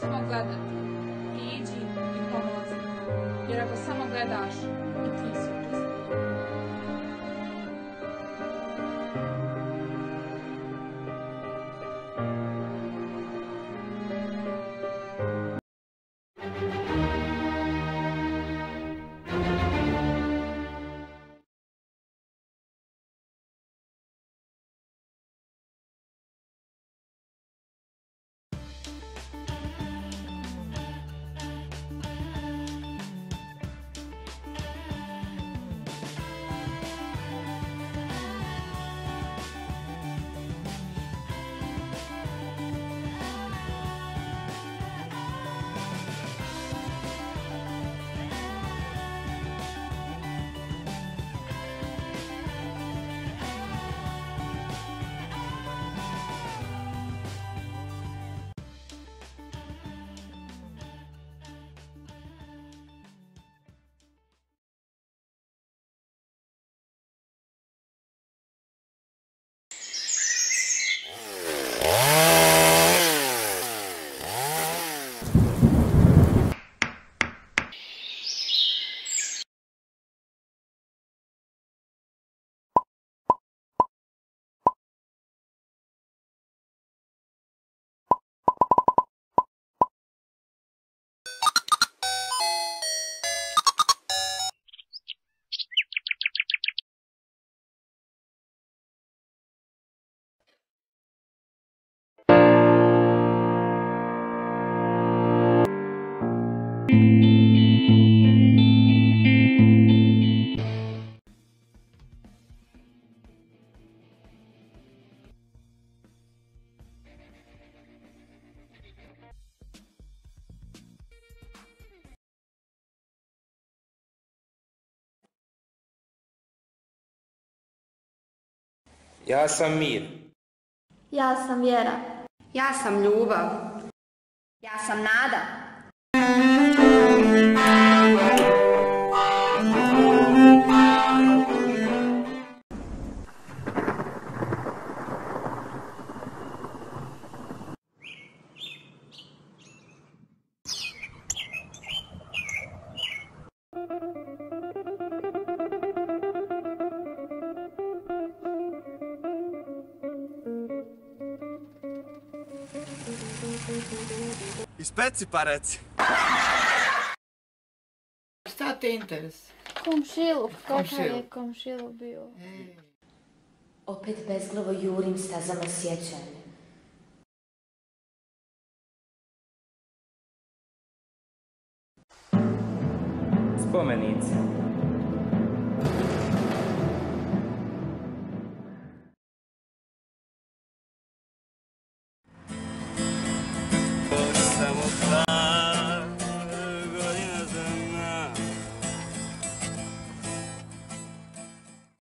samo gledati. Priđi i pomozi. Jer ako samo gledaš, i ti si učesnik. Ja sam mir. Ja sam Vjera. Ja sam ljubav. Ja sam Nada. Ispeci pa reci. Šta te interes? Komšiluk, kakav je Komšiluk. bio? Opet bezglavo jurim stazama sjećanja. Spomenici.